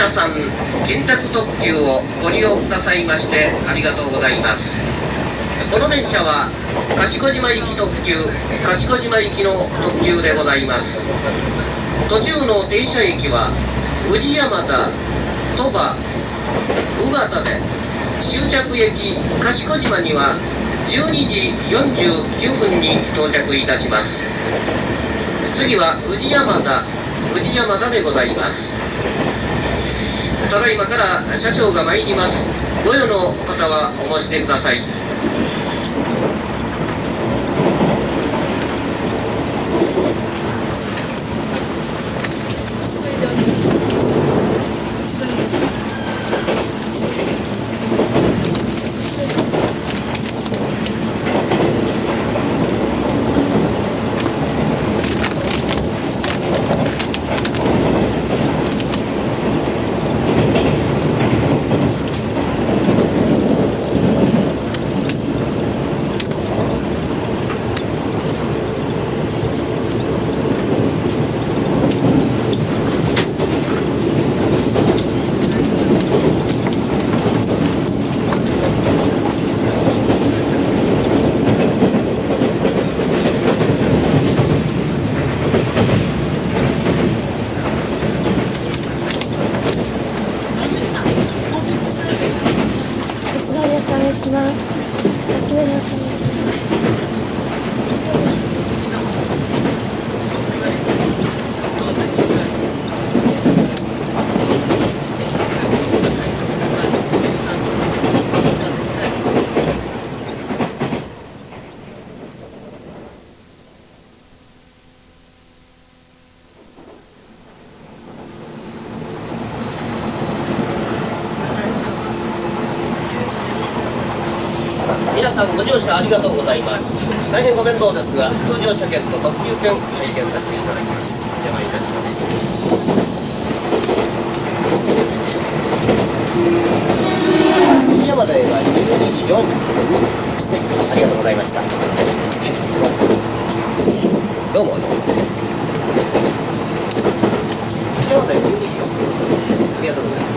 皆さん近鉄特急をご利用くださいましてありがとうございます。この電車は賢島行き特急賢島行きの特急でございます。途中の停車駅は宇治山田鳥羽宇方で終着駅賢島には12時49分に到着いたします。次は宇治山田宇治山田でございます。ただいまから車掌が参ります。ご用の方はお申し出ください。車ありがとうございます。大変ご面倒ですが空乗車券と特急券拝見させていただきます。お邪魔いたします。はい。ましたどうも。飯山台12時4分ありがとうございます。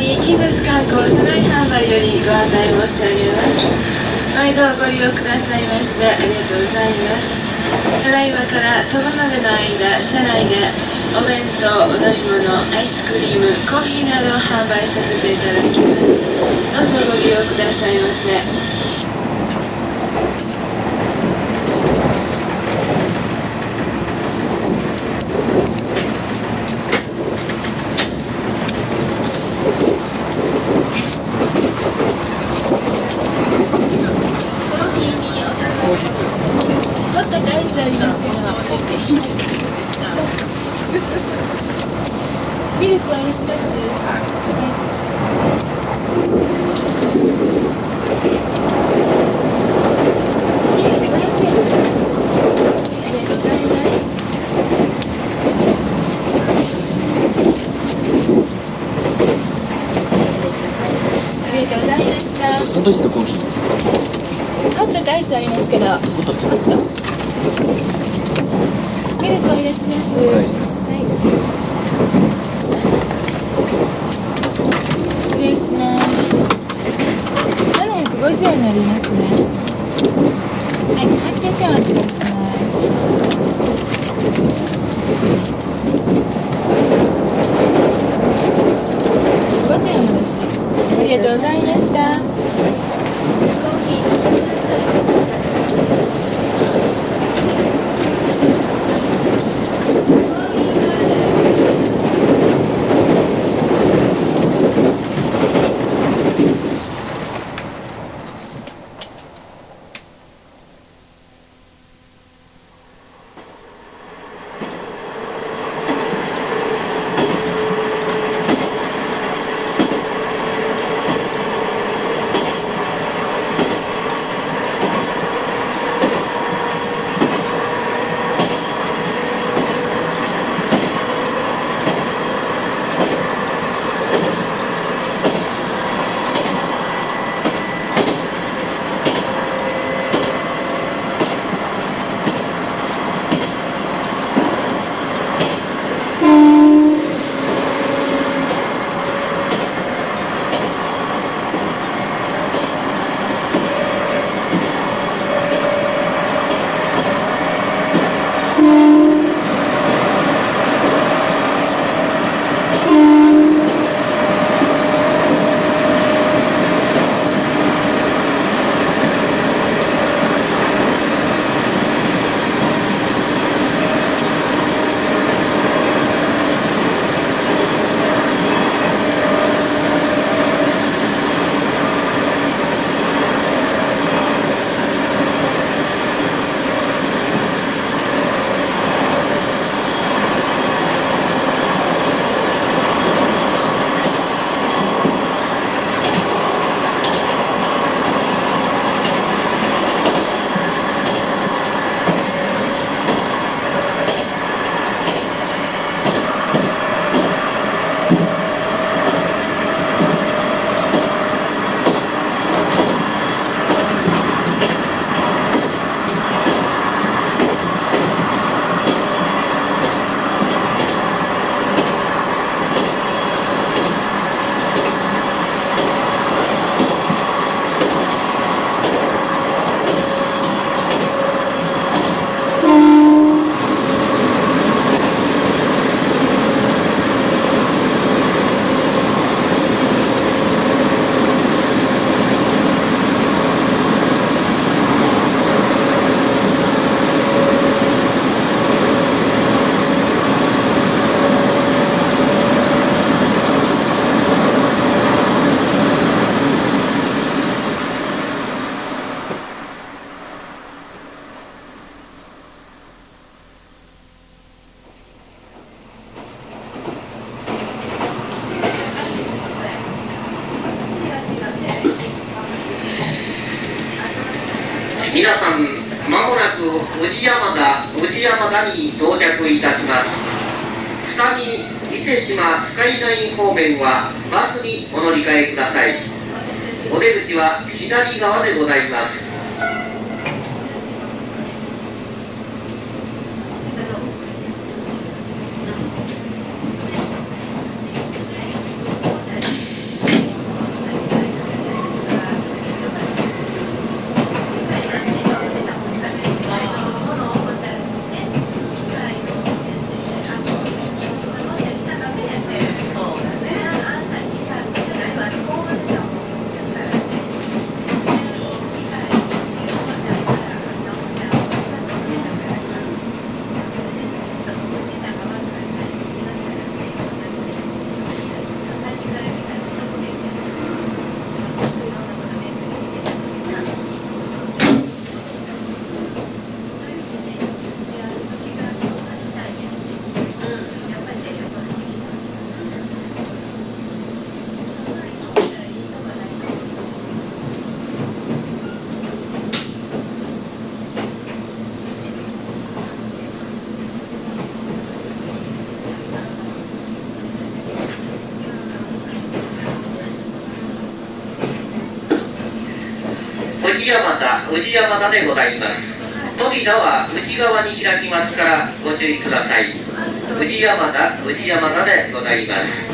にキングス観光車内販売よりご案内申し上げます。毎度ご利用くださいましてありがとうございます。ただいまから飛ぶまでの間車内でお弁当お飲み物アイスクリームコーヒーなどを販売させていただきます。どうぞご利用くださいませコーヒーにお食べホットとアイスありますけどミルクお入れしますミイスありますけど。ホットってことですミルクお入れします。お願いします。はい失礼します750円になりますね。はい800円お願いします。50円戻しありがとうございました。皆 Thank you. に到着いたします。下見伊勢志摩スカイライン方面はバスにお乗り換えください。お出口は左側でございます宇治山田宇治山田でございます。扉は内側に開きますからご注意ください。宇治山田宇治山田でございます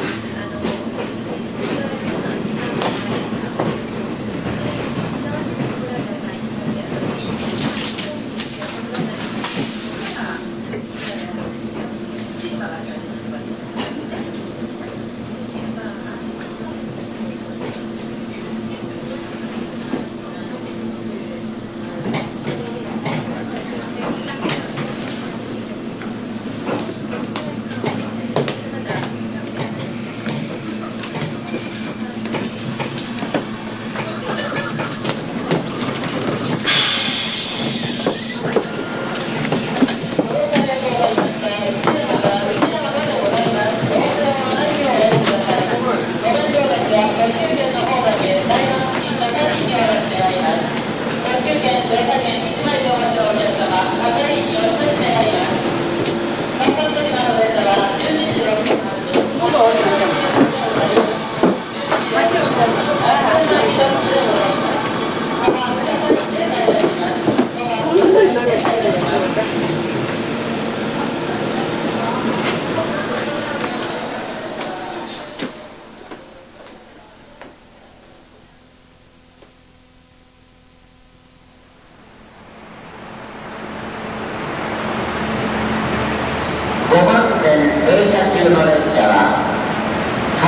5番線停車中の列車は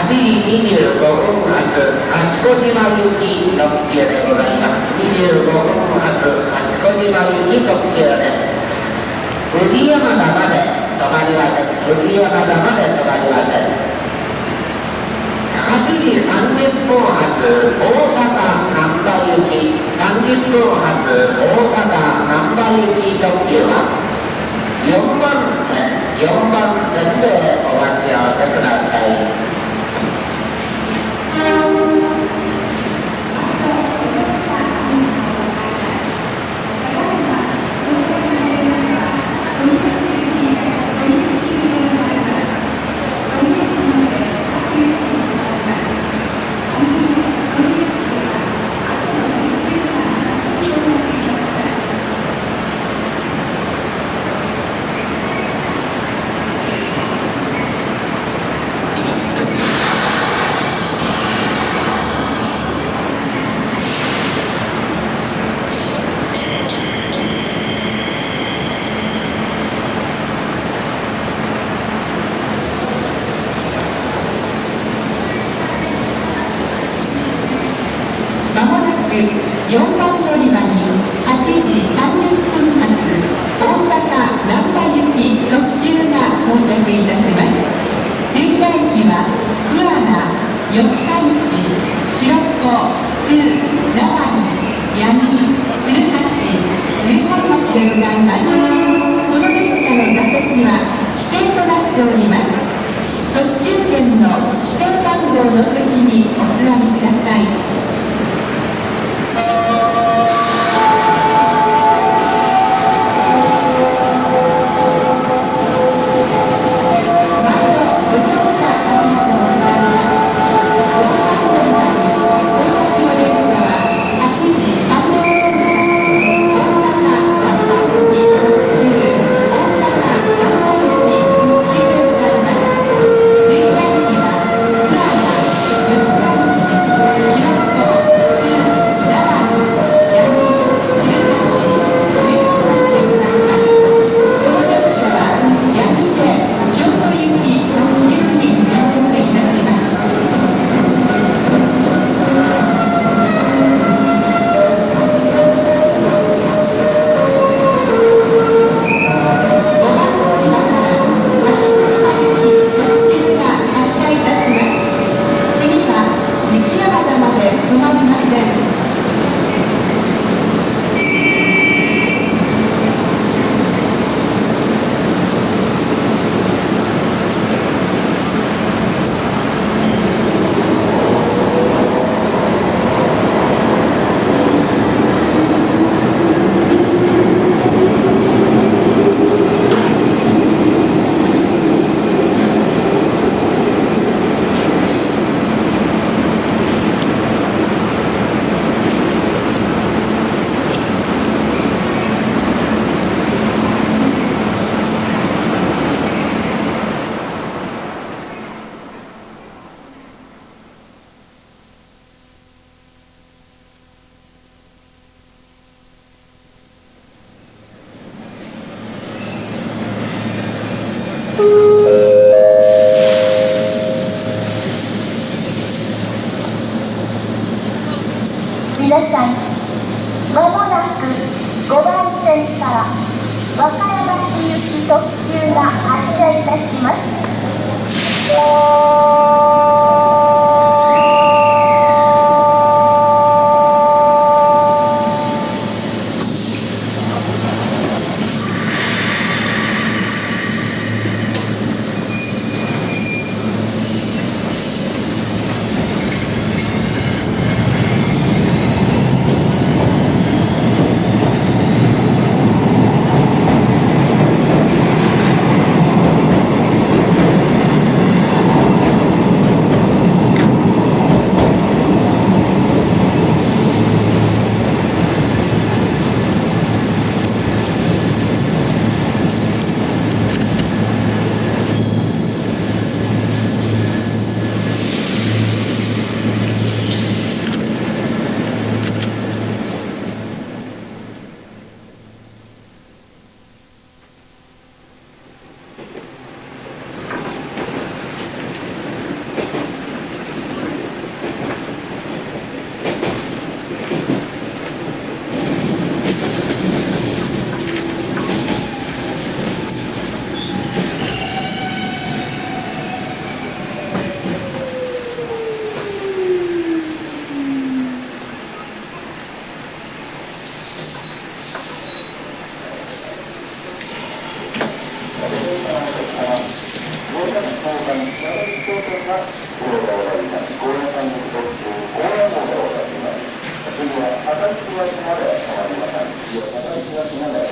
8時25分発賢島行き特急でございます。25分発賢島行き特急です宇治山田まで止まりません宇治山田まで止まりません8時30分発大阪難波行き30分発大阪難波行き特急は4番線4番線でお待ち合わせください Gracias.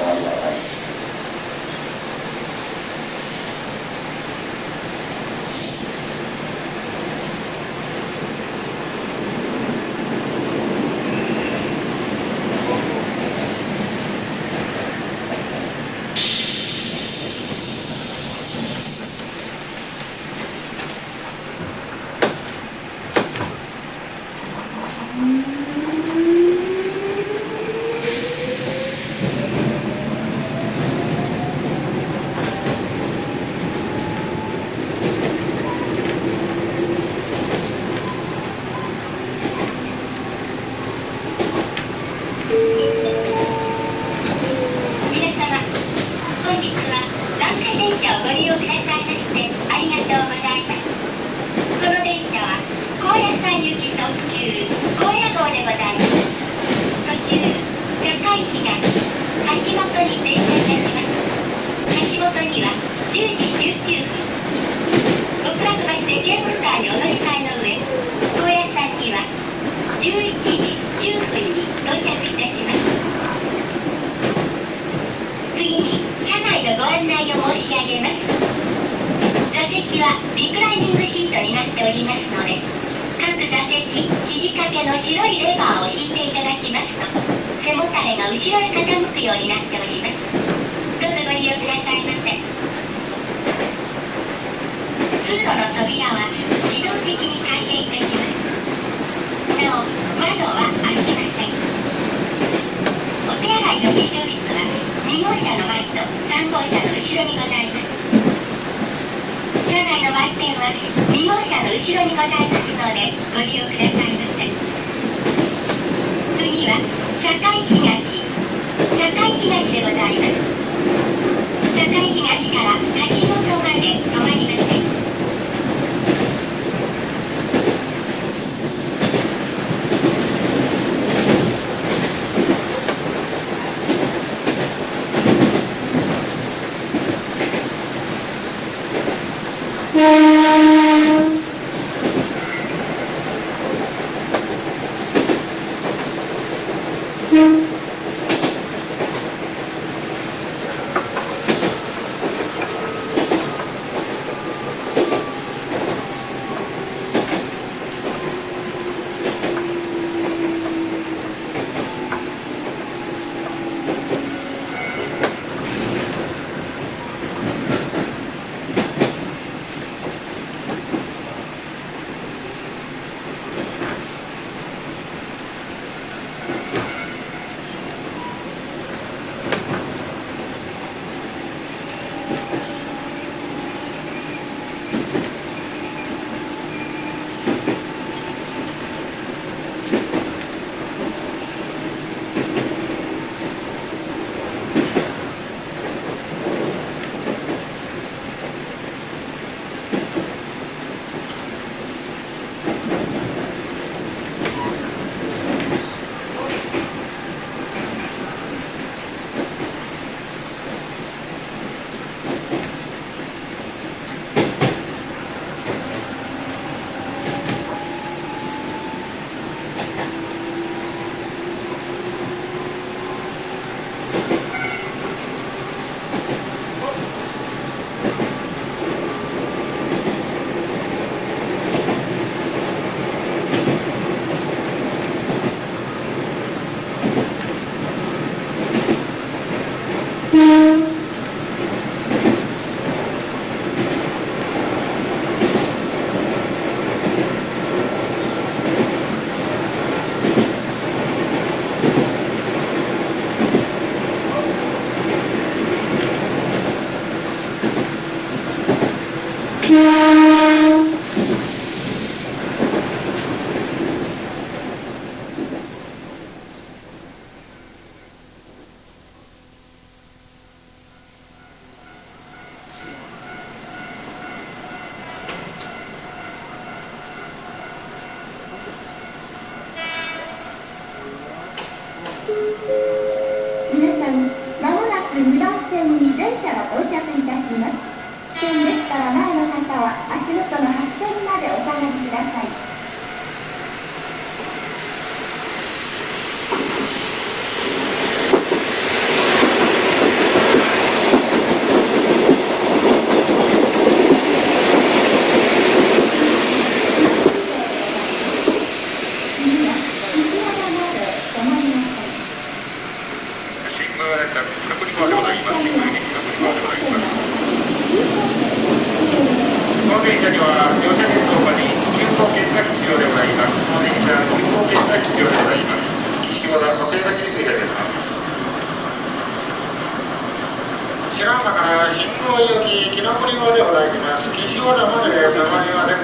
用でございます。岸和田までお構いません。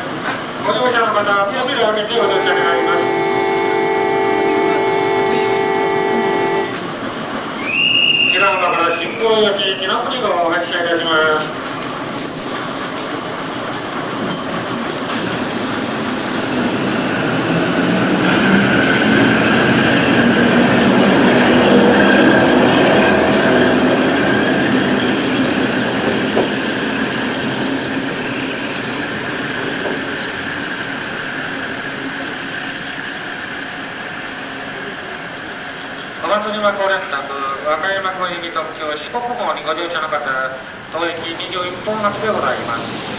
ご乗車の方、扉を開けてお乗車願います。平岡から新宮行き木の国号を発車いたします。小松島高連絡和歌山港行き特急四国号にご乗車の方当駅21本待ちでございます。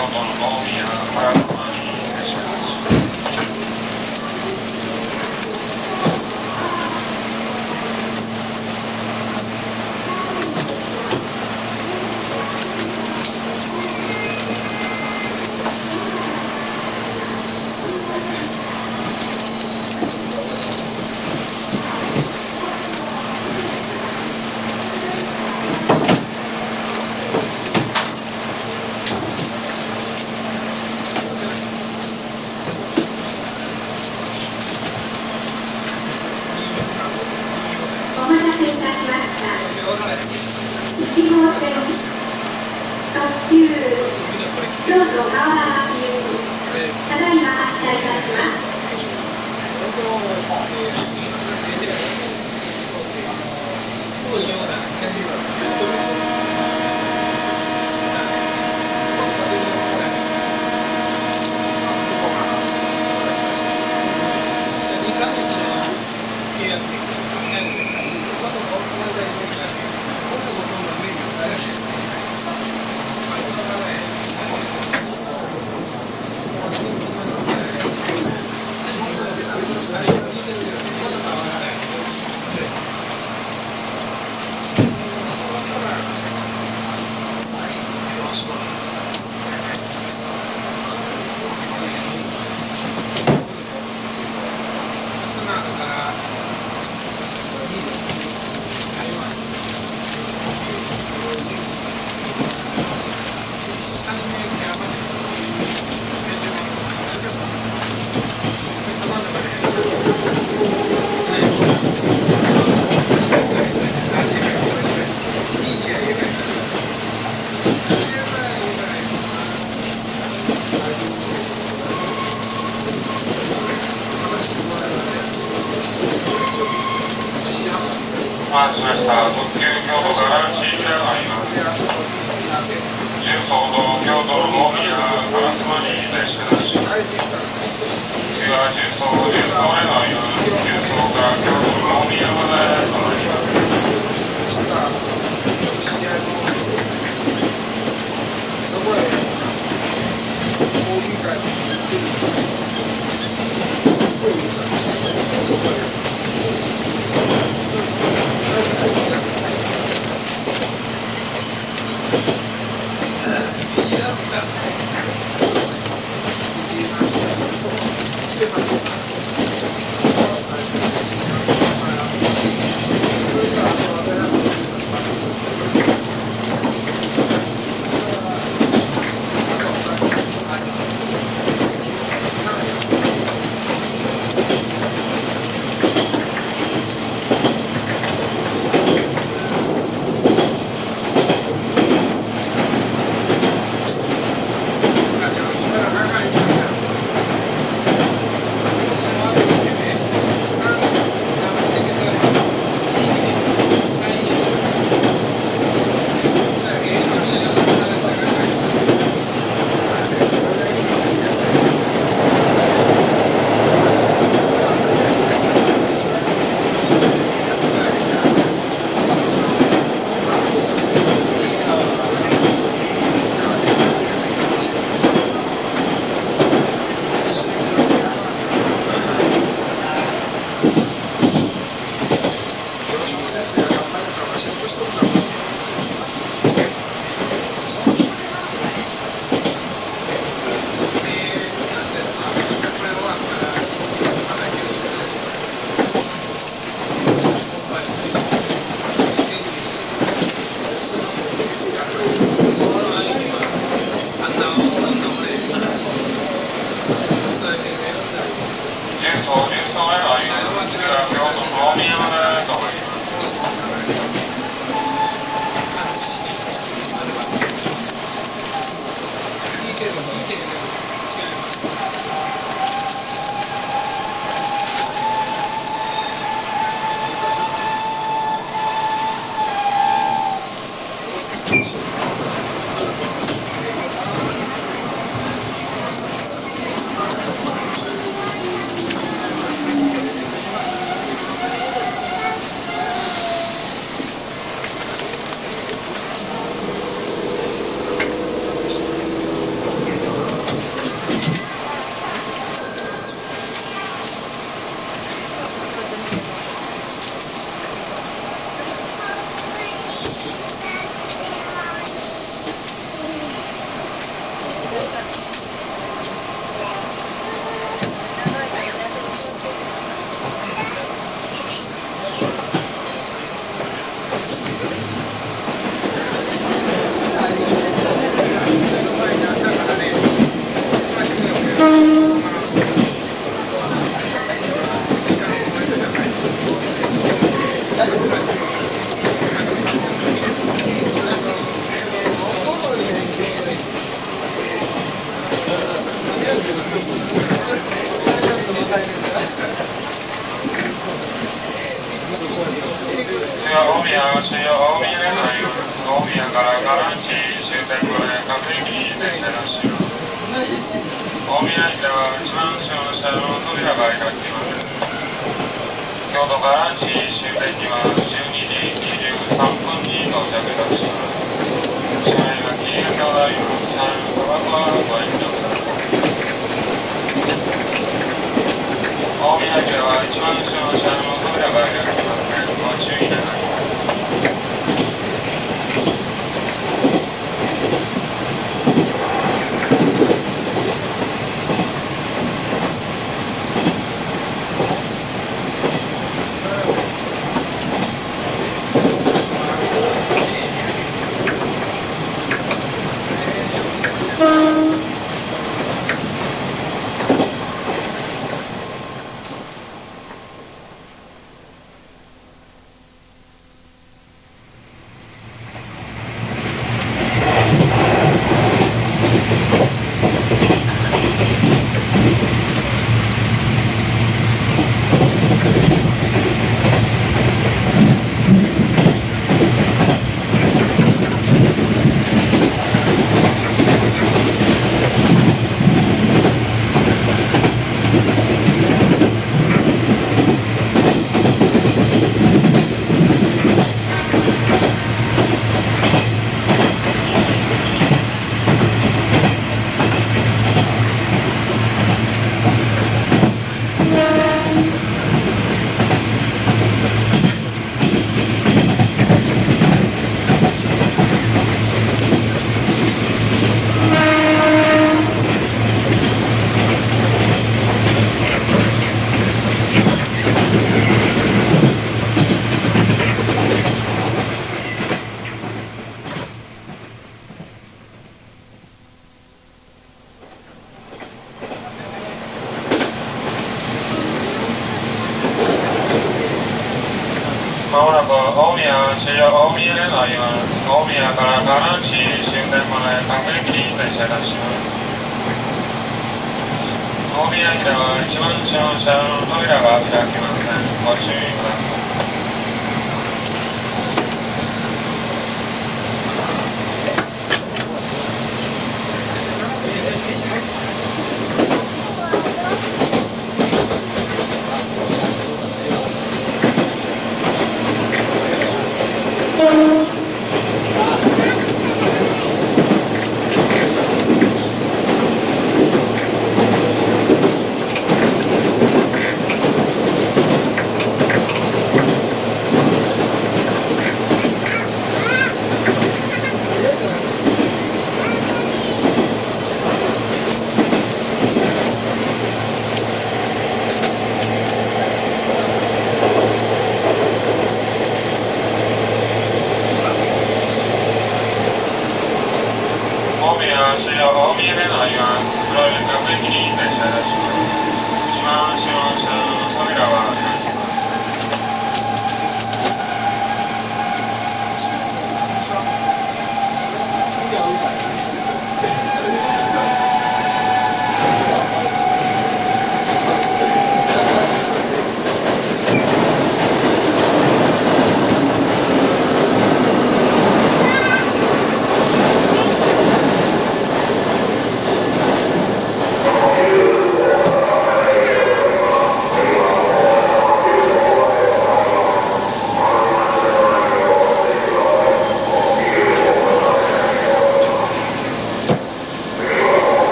Albania,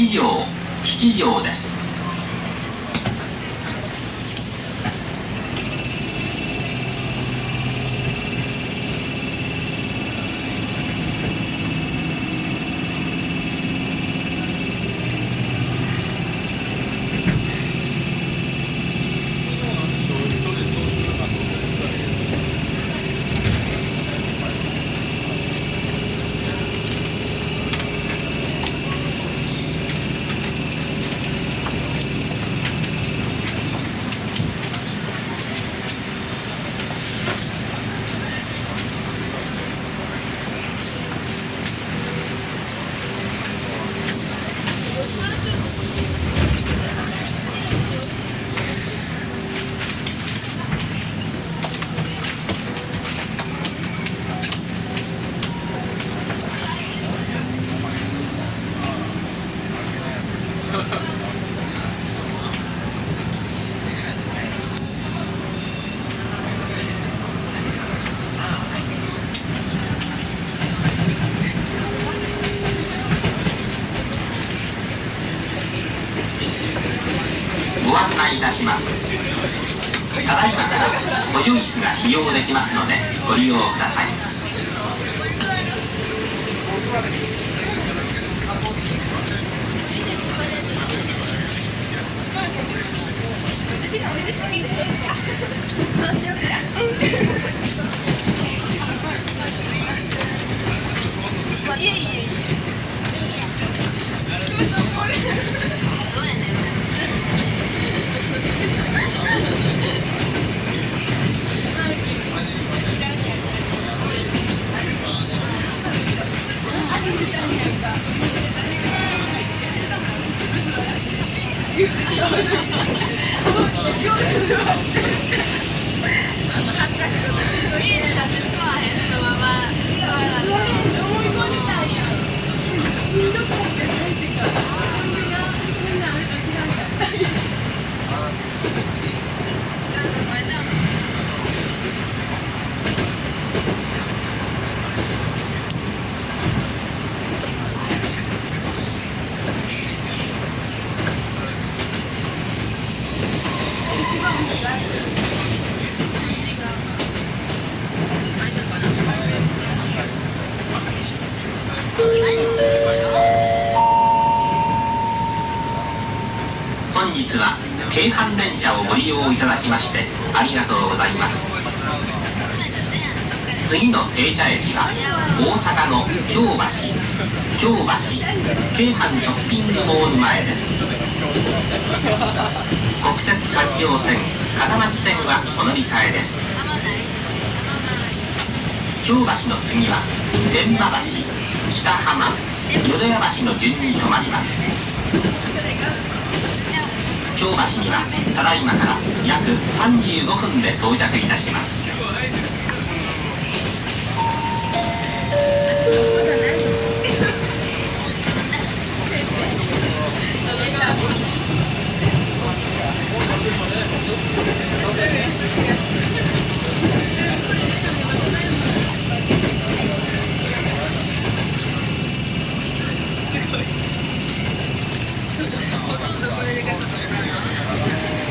七条、七条ですご案内いたしますただいまから補助椅子が使用できますのでご利用ください本日は京阪電車をご利用いただきましてありがとうございます。次の停車駅は大阪の京橋京橋京阪ショッピングモール前です。国鉄環状線片町線はお乗り換えです。京橋の次は天満橋北浜淀屋橋の順に止まります。京橋にはただいまから約35分で到着いたします。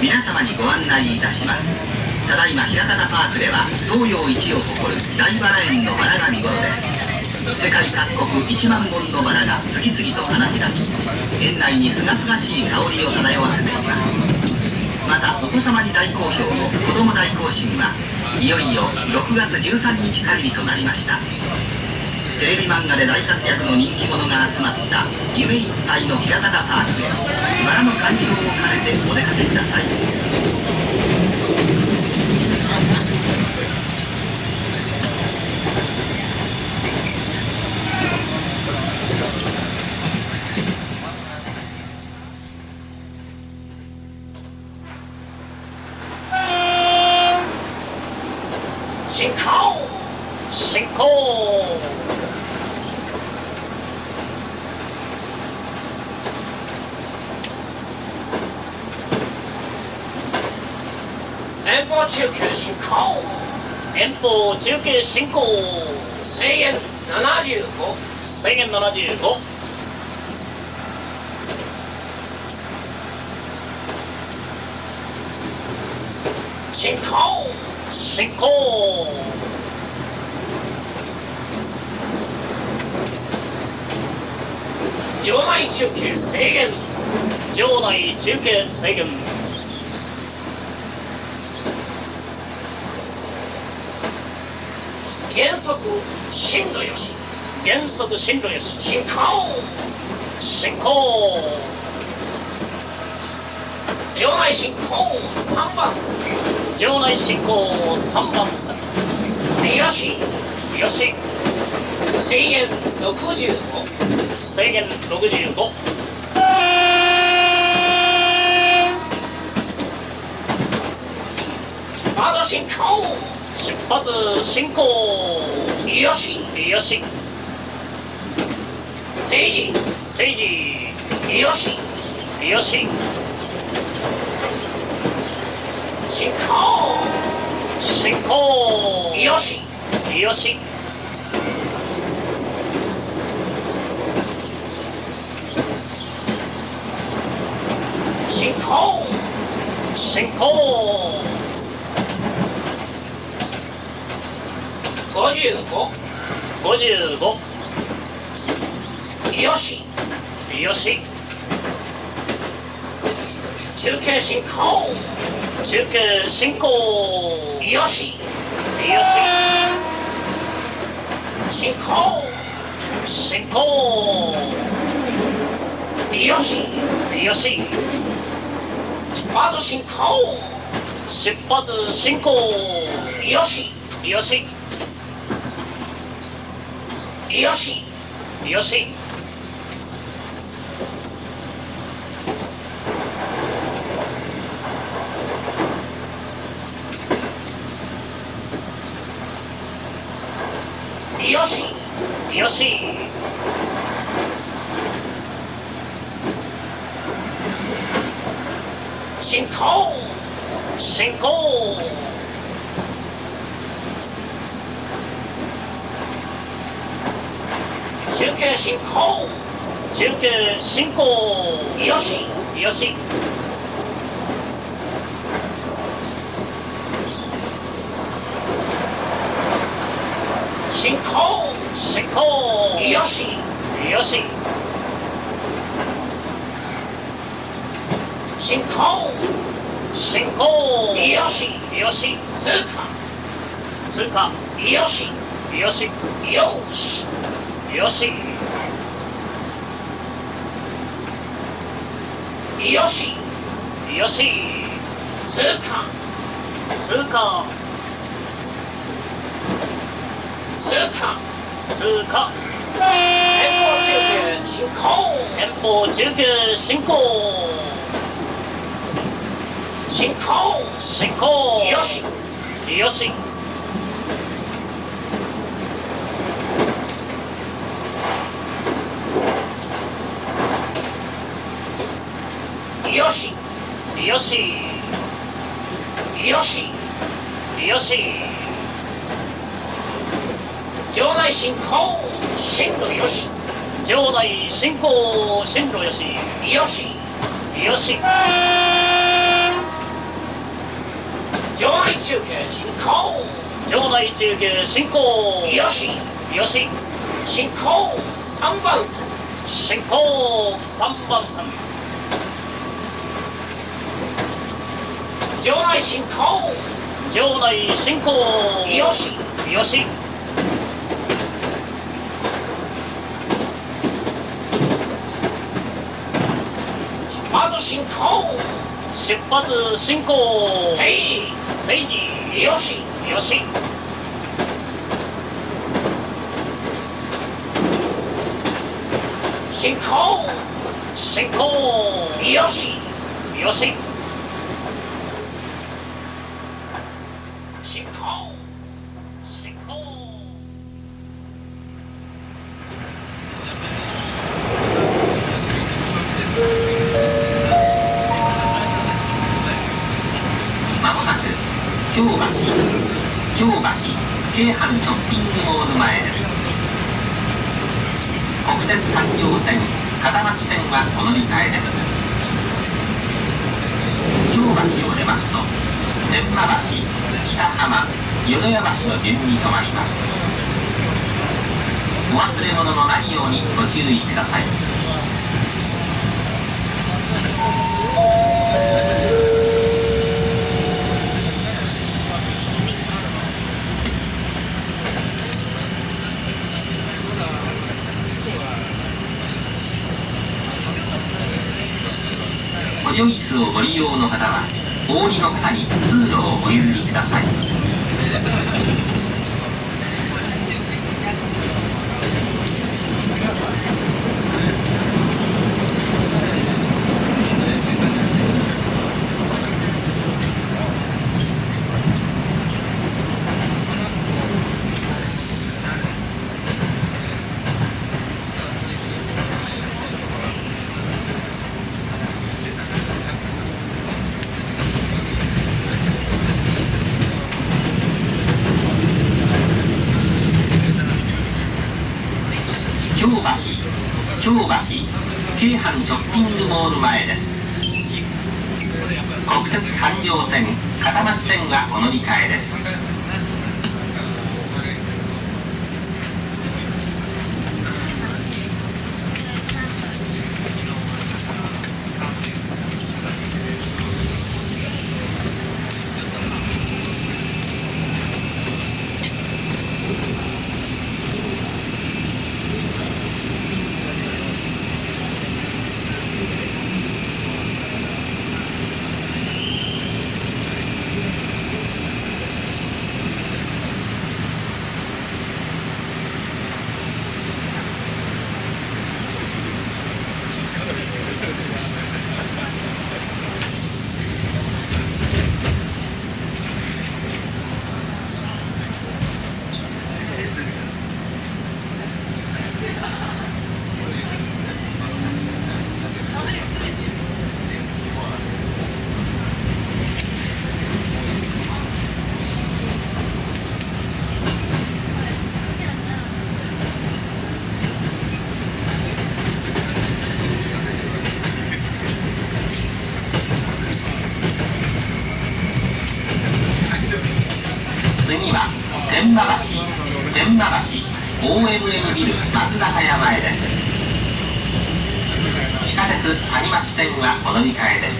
皆様にご案内いたします。ただいま平方パークでは東洋一を誇る大バラ園のバラが見頃です。世界各国1万本のバラが次々と花開き園内にすがすがしい香りを漂わせています。またお子様に大好評の子ども大行進はいよいよ6月13日開始となりました。テレビ漫画で大活躍の人気者が集まった夢いっぱいの平方パークへ。バラの会場を兼ねてお出かけください。憲法中継進行制限75制限75進行進行。場内中継制限。場内中継制限。則進路よし。原則進路よし。進行。進行。場内進行。3番線。場内進行。3番線。よし。よし。制限65制限65まだ進行。出発進行よしよし。定時定時よしよし。進行進行よしよし。進行進行。55 55よし。よし。中継進行。中継進行。よし。よし。進行。進行。よし。よし。出発進行。出発進行。よし。よし。よし。よし。よし。よし。進行。進行。中継進行。中継進行。よし。よし。進行。進行。よし。よし。進行。進行。よし。よし。通過。通過。よし。よし。よし。よし。よし。よし。通過通過通過通過遠方中継進行。遠方中継進行。進行。進行。よし。よしよしよし。よし。よし。場内進行。進路よし。場内進行。進路よし。よし。よし。場内中継進行。場内中継進行。よし。よし。進行。3番線。進行。3番線。場内進行。場内進行。よし。よし。出発進行。出発進行。定時定時よし。よし。進行。進行。よし。よしの順に止まります。お忘れ物のないようにご注意ください。補助椅子をご利用の方は氷の草に通路をお譲りください。京橋京橋京阪ショッピングモール前です。国鉄環状線片松線はお乗り換えです次は天満橋天満橋 OMM ビル松坂屋前です。地下鉄谷町線はお乗り換えです。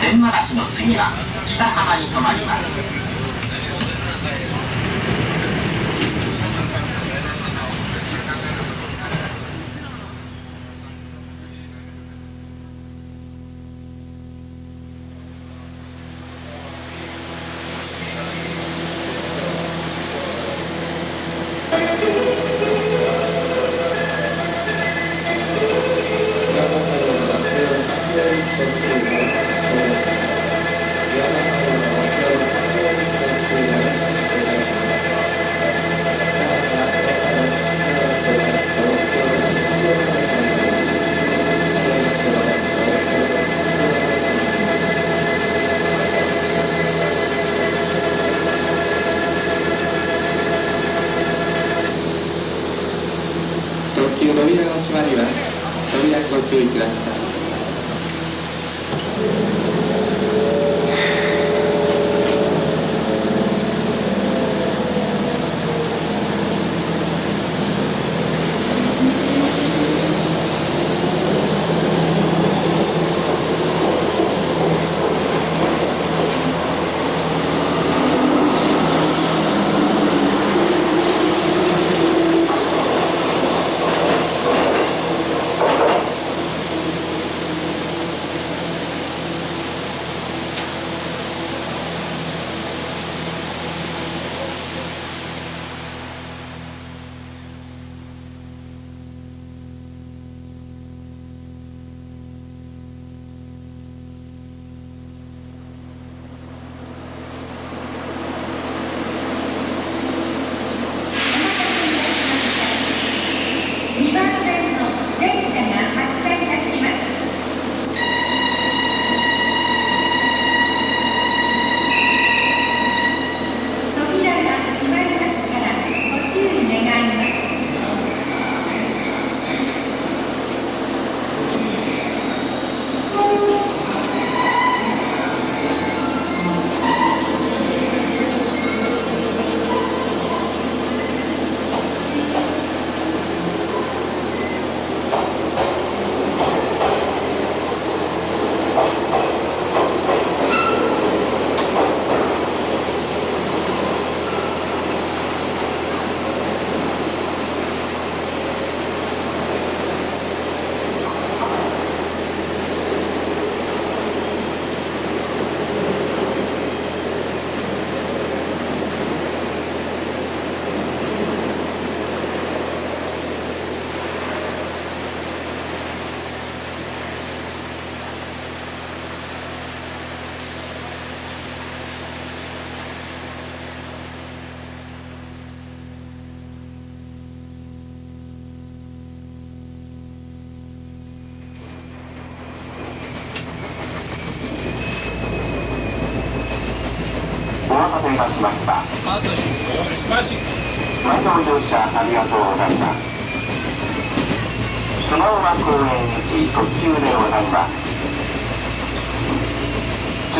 天満橋の次は北浜に停まります。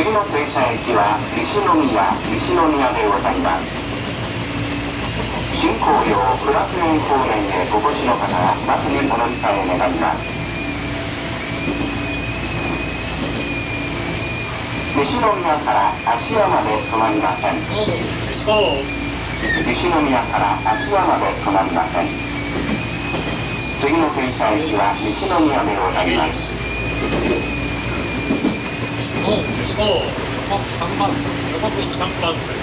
次の停車駅は西宮西宮でございます新紅葉苦楽園公園へお越しの方はバスにお乗り換え願います西宮から芦屋まで止まりません西宮から芦屋まで止まりません次の停車駅は西宮でございます石川3番線横分3番線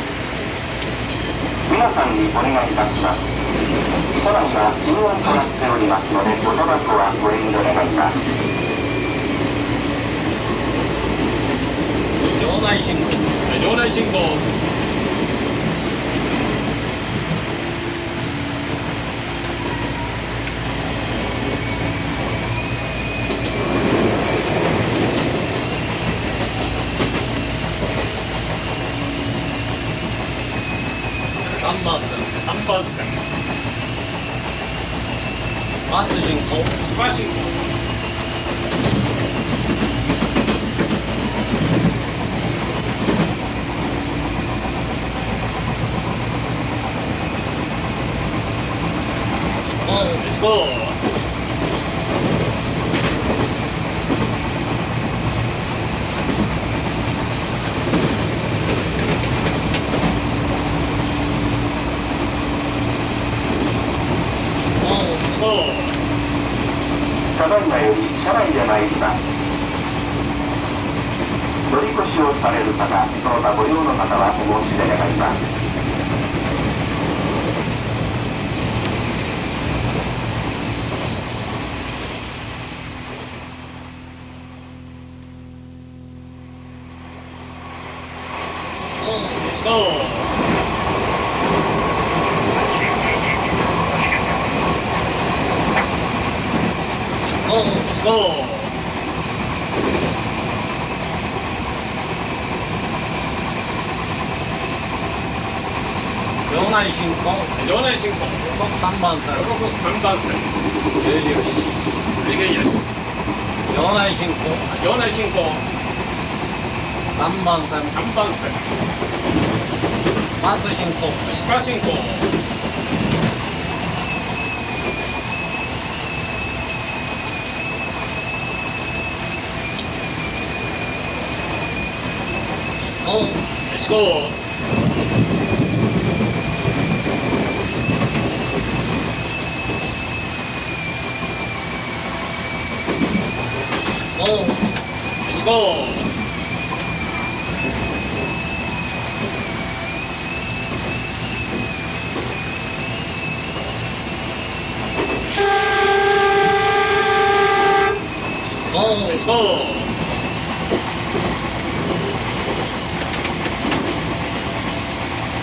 皆さんにお願いいたします。車内は禁煙となっておりますのでおタバコはご遠慮願います場内信号場内信号 let's go.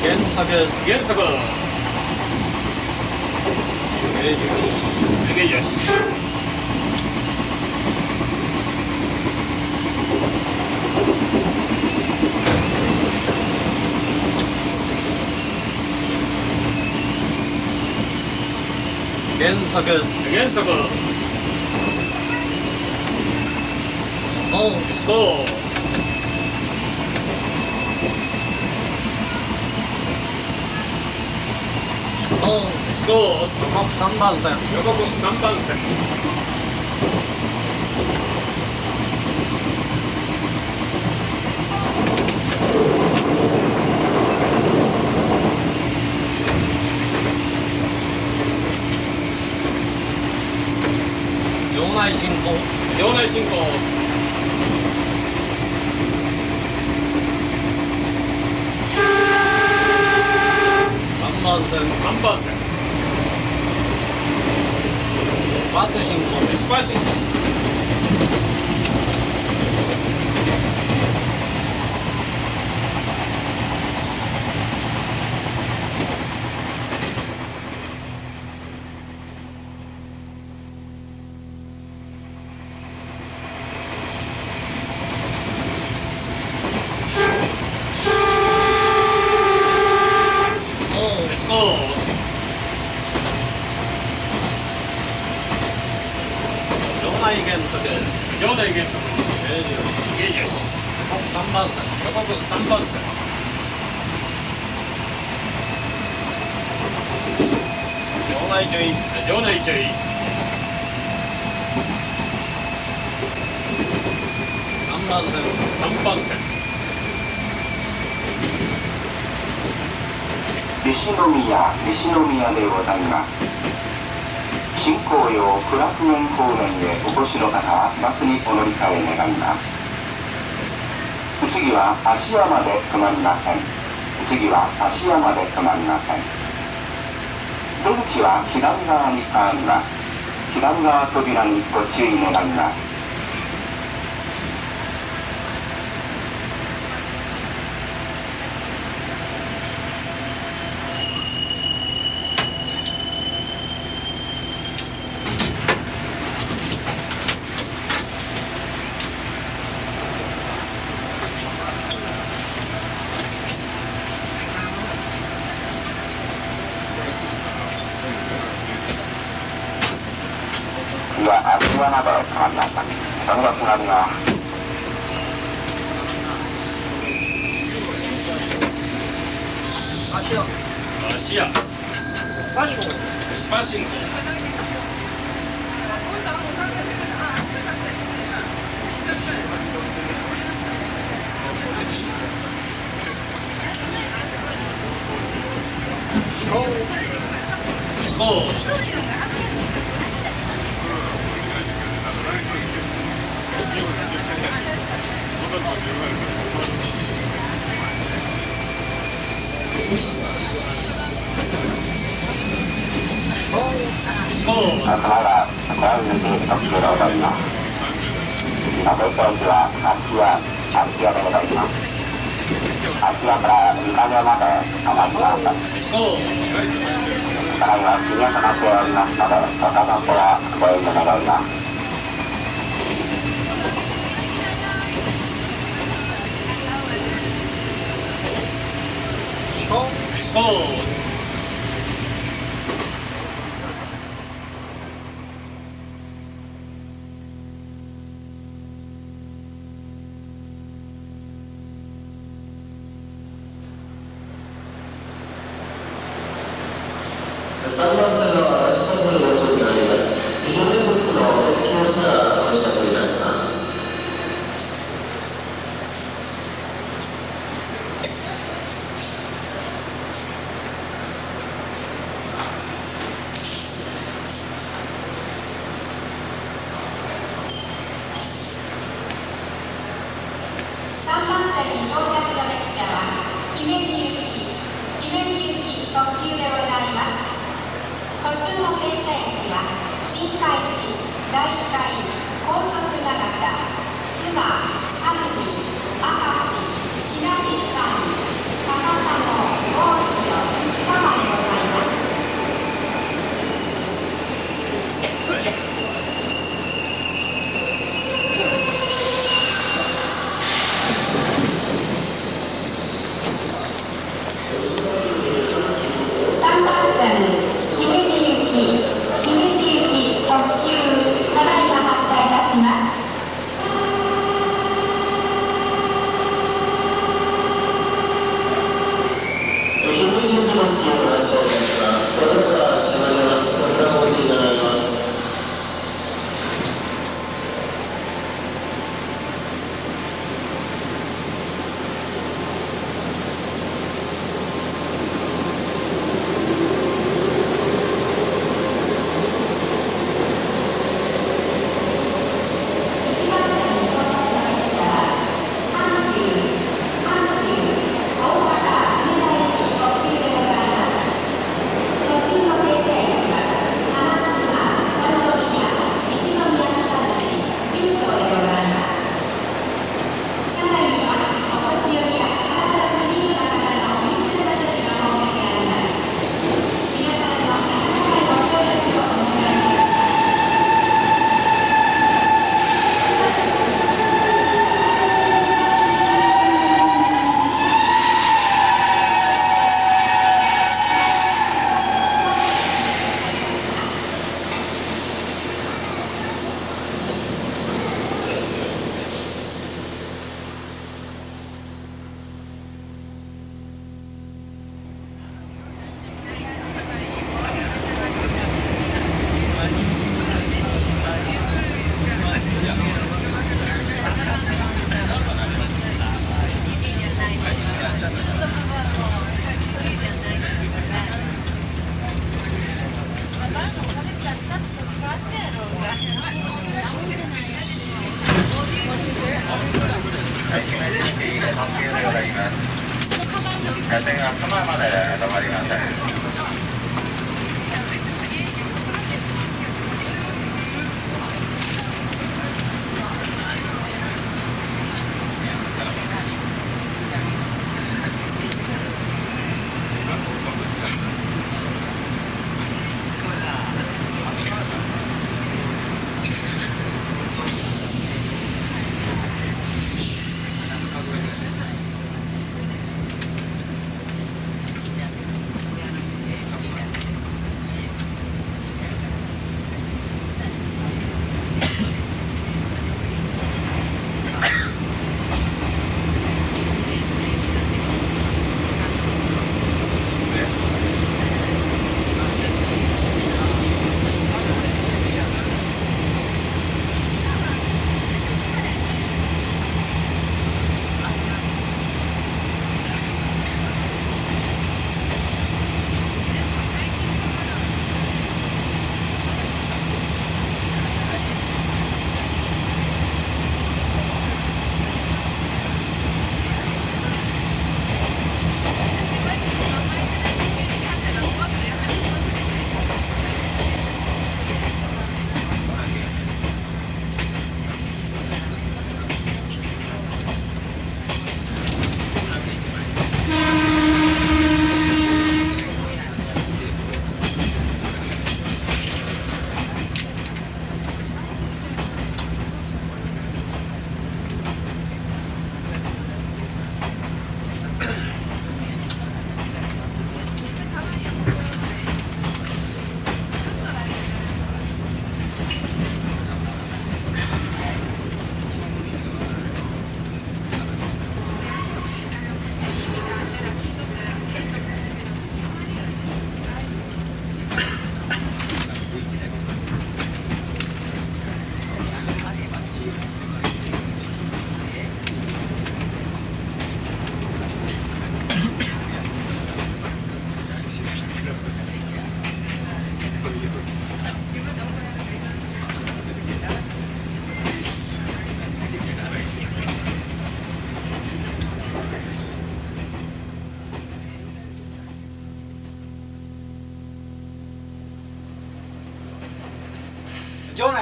原作原作レギュレギュよし原作原作スコーおうスコー予告3番線予告3番線場内進行。場内進行。3番線。3番線松進行エスパー進行お場内原則ゲージです3番線予告3番線場内注意場内注意3番線3番線西宮西宮でございます新紅葉クラフ園方面へお越しの方はバスにお乗り換え願います次は芦屋まで止まりません。次は芦屋まで止まりません。出口は左側に変わります。左側扉にご注意願います次は芦屋まで止まりましたその後つなぎます芦屋パシンコパシンコ思考思考そのら小泉特急でございます次の停車駅は芦屋芦屋でございます芦屋から三ヶまで止まります思考車内は深夜となっておりますのでご家族はご遠慮願います Oh.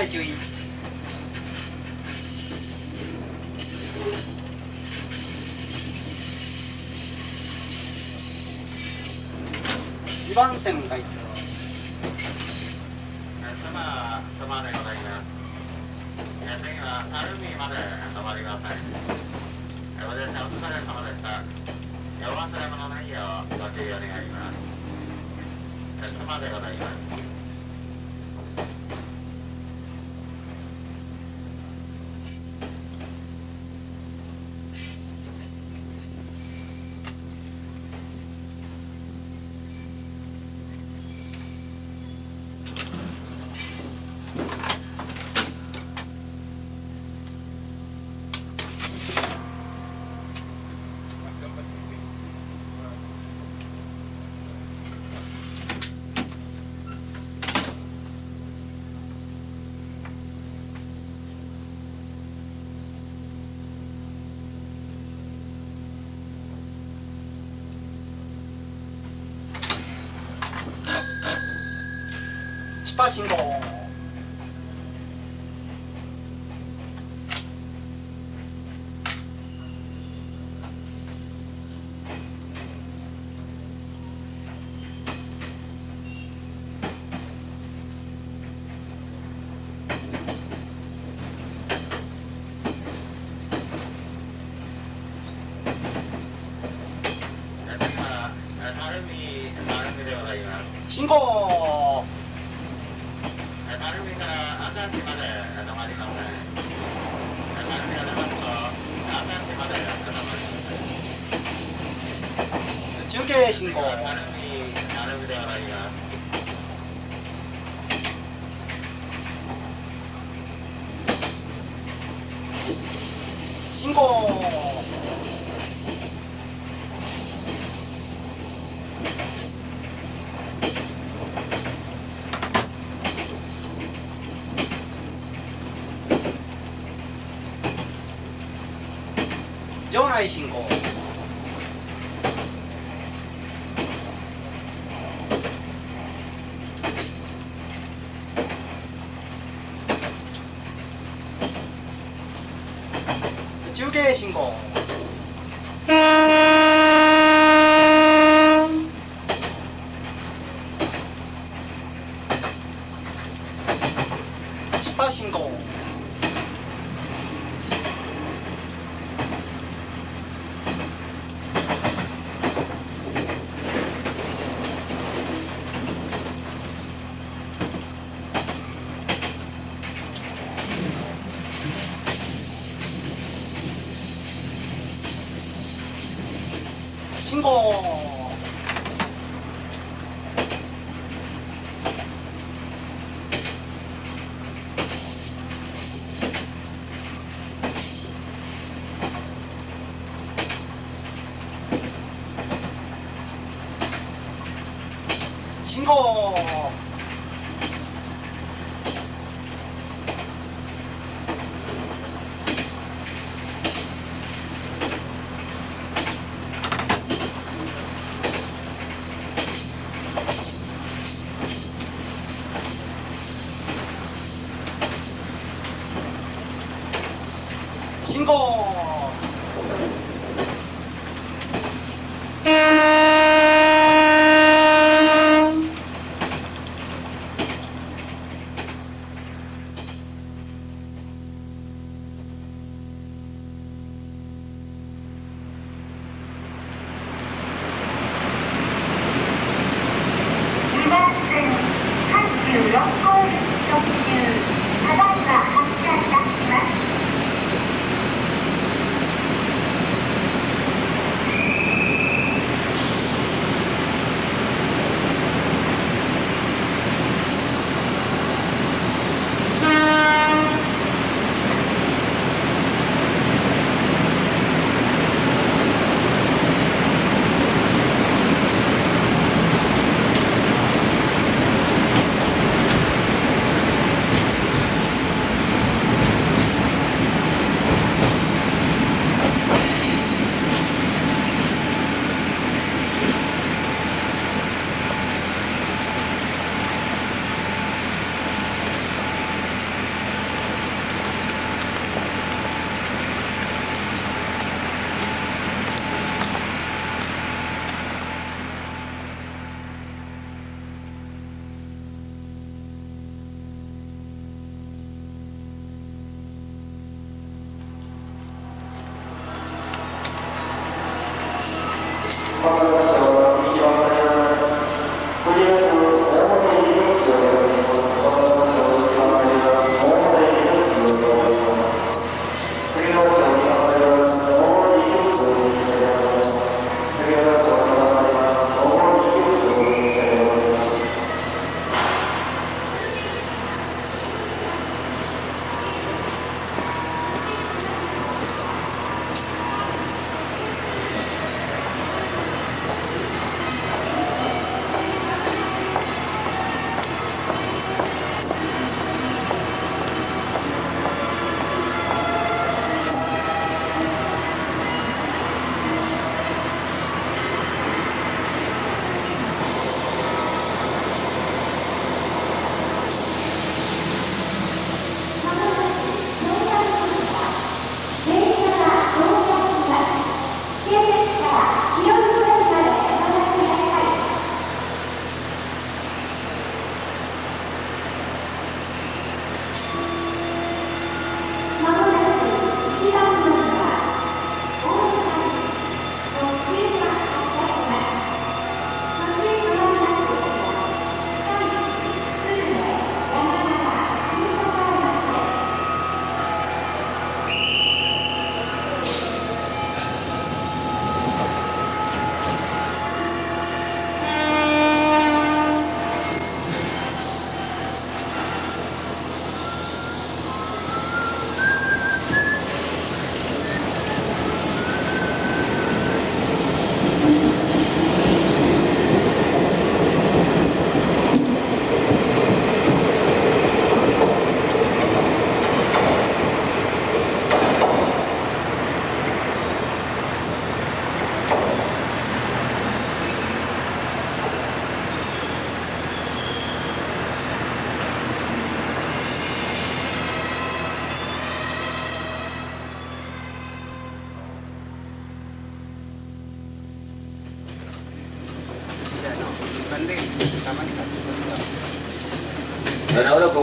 い注意2番線大型狗進行場内信号 โห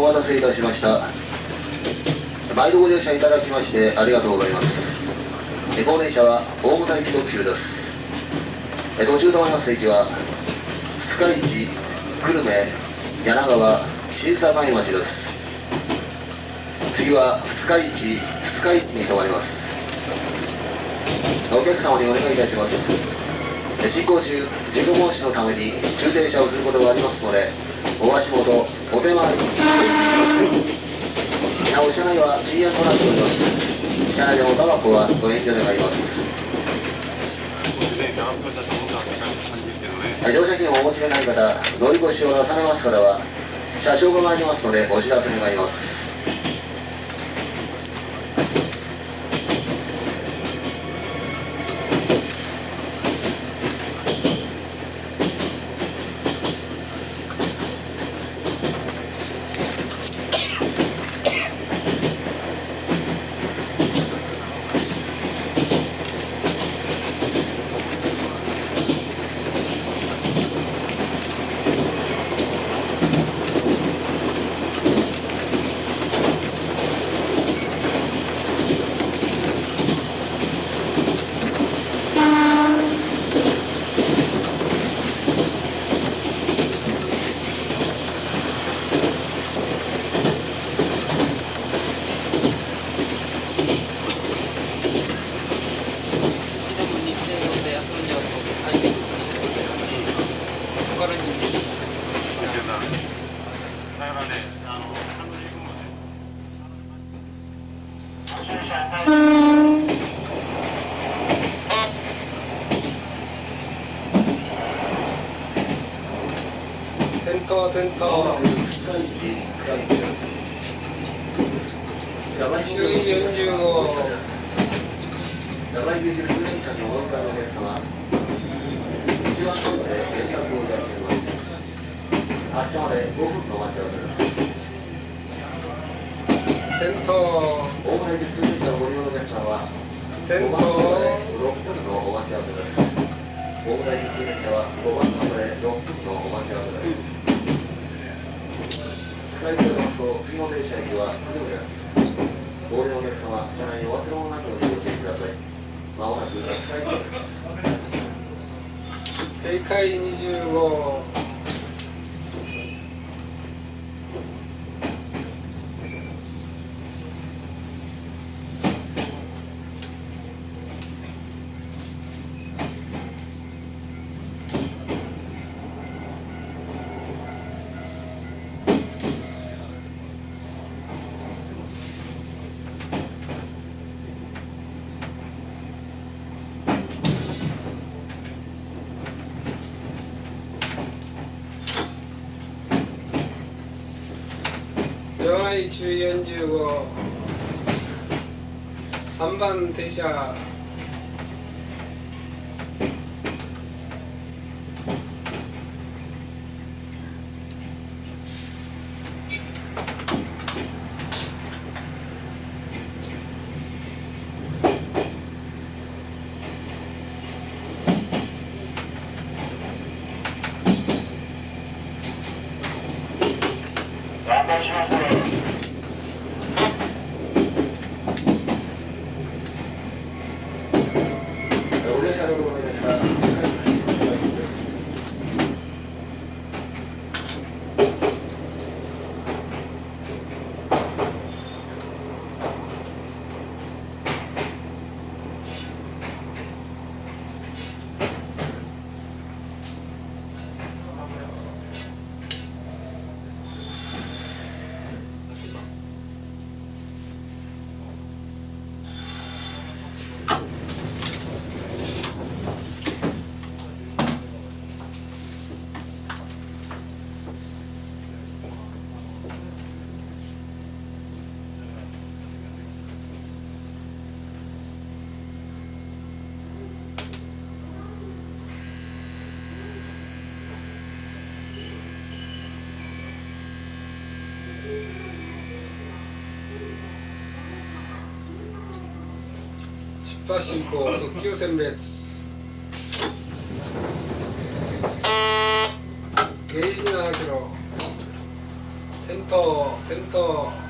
待たせいたしました。毎度ご乗車いただきましてありがとうございます。えこの電車は大牟田行き特急です。え途中止まります駅は深市久留米柳川新境町です。次は二日市二日市に停まります。お客様にお願いいたします。え進行中事故防止のために駐停車をすることがありますのでお足元お手回りなお車内は禁煙となっております車内でもタバコはご遠慮願います。乗車券をお持ちでない方乗り越しをなされます方は車掌が参りますのでお知らせ願います。10 Tower140 す発車まで5分の待ち合わせです。転倒大船で救急車のお客様は転で6分のお待ち合わせです大船で救急車は5番まで6分のお待ち合わせです。スカイプのと日本電車駅はすぐですご利用のお客様車内にお忘れ物などにご注意ください。まもなくスカイプです警戒25場内中45 3番停車。出発進行特急選別。ゲージ7キロ点灯点灯。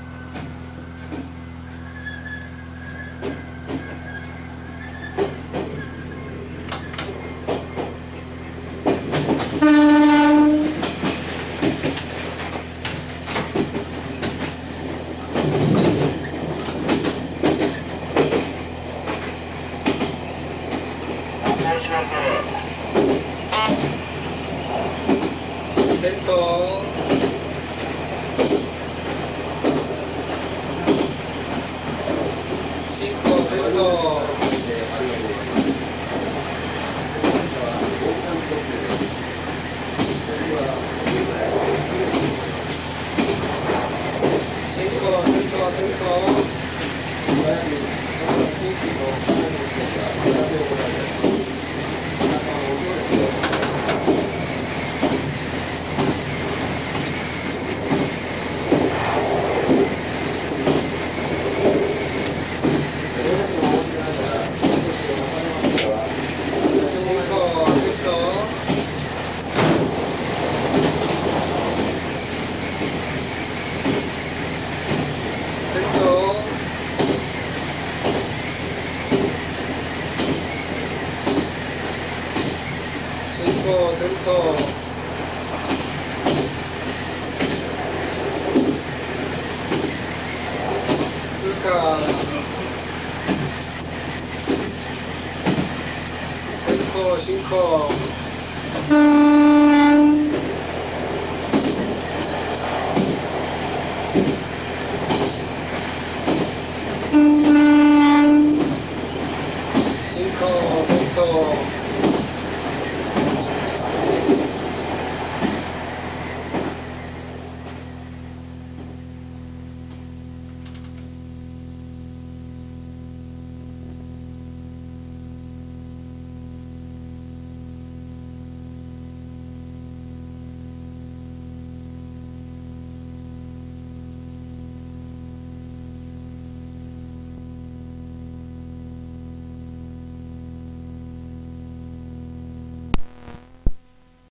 5